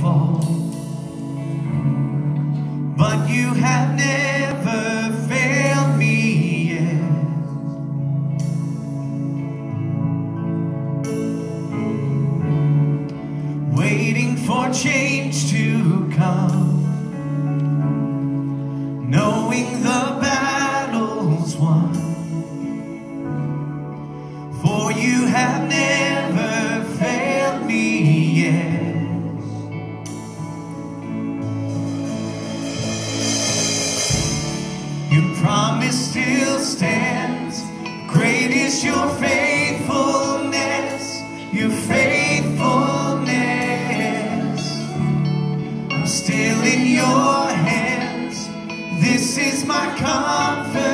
fall. But you have never failed me yet. Waiting for change to come. Knowing the battle's won. For you have never your faithfulness. I'm still in your hands. This is my confidence.